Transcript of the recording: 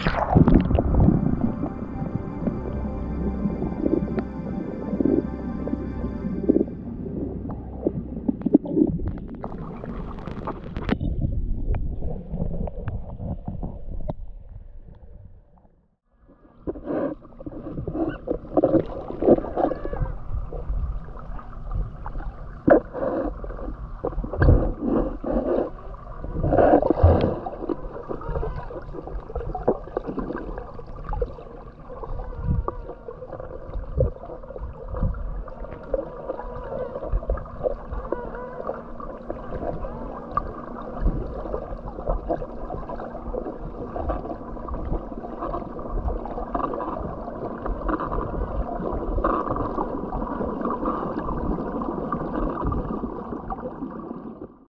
you